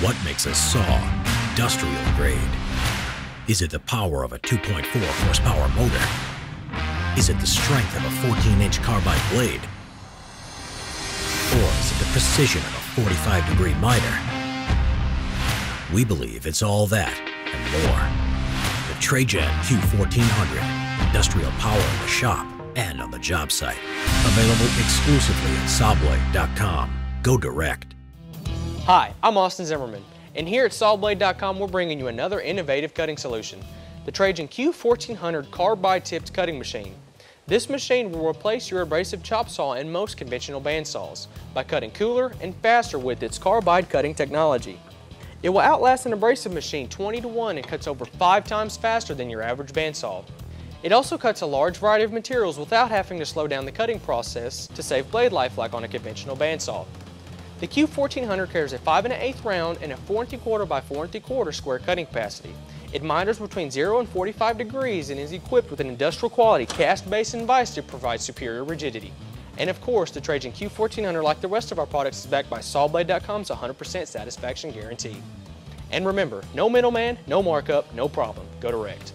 What makes a saw industrial grade? Is it the power of a 2.4 horsepower motor? Is it the strength of a 14-inch carbide blade? Or is it the precision of a 45 degree miter? We believe it's all that and more. The Trajan Q1400, industrial power in the shop and on the job site. Available exclusively at sawblade.com. Go direct. Hi, I'm Austin Zimmerman, and here at sawblade.com we're bringing you another innovative cutting solution, the Trajan Q1400 carbide tipped cutting machine. This machine will replace your abrasive chop saw and most conventional bandsaws by cutting cooler and faster with its carbide cutting technology. It will outlast an abrasive machine 20 to 1 and cuts over 5 times faster than your average bandsaw. It also cuts a large variety of materials without having to slow down the cutting process to save blade life like on a conventional bandsaw. The Q1400 carries a 5 and 8 round and a 4 and 3 quarter by 4 and 3 quarter square cutting capacity. It miters between 0 and 45 degrees and is equipped with an industrial quality cast base and vise to provide superior rigidity. And of course, the Trajan Q1400, like the rest of our products, is backed by SawBlade.com's 100% satisfaction guarantee. And remember, no middleman, no markup, no problem. Go direct.